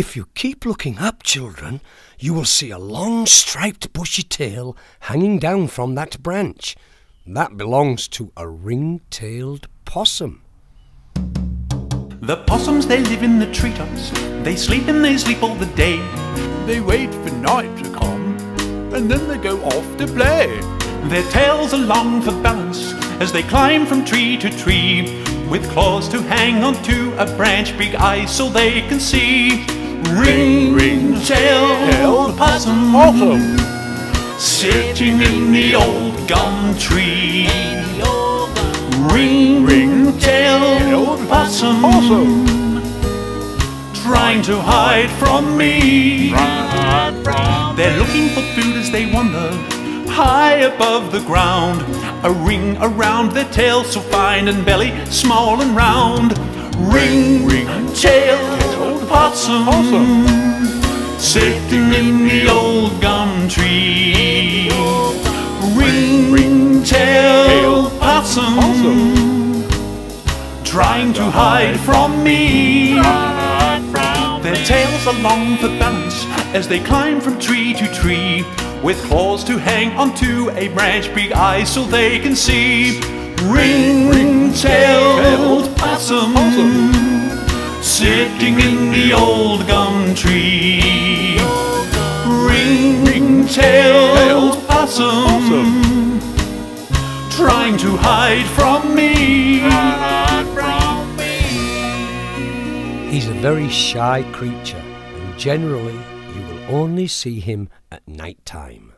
If you keep looking up, children, you will see a long striped bushy tail hanging down from that branch. That belongs to a ring-tailed possum. The possums, they live in the treetops. They sleep and they sleep all the day. They wait for night to come, and then they go off to play. Their tails are long for balance as they climb from tree to tree. With claws to hang onto a branch, big eyes so they can see. Ring, ring, tailed possum, Possum. sitting in the old gum tree. Ring, ring, tailed possum, Possum. trying to hide from me. They're looking for food as they wander high above the ground. A ring around their tail, so fine and belly small and round. Ring, ring, tailed possum, sitting in the old gum tree. Ring, ring, tailed possum, trying to hide from me. Their tails are long for balance as they climb from tree to tree. With claws to hang onto a branch, big eyes so they can see. Ring, sitting in the old gum tree. Ring, ring, tailed possum, trying to hide from me. He's a very shy creature, and generally you will only see him at night time.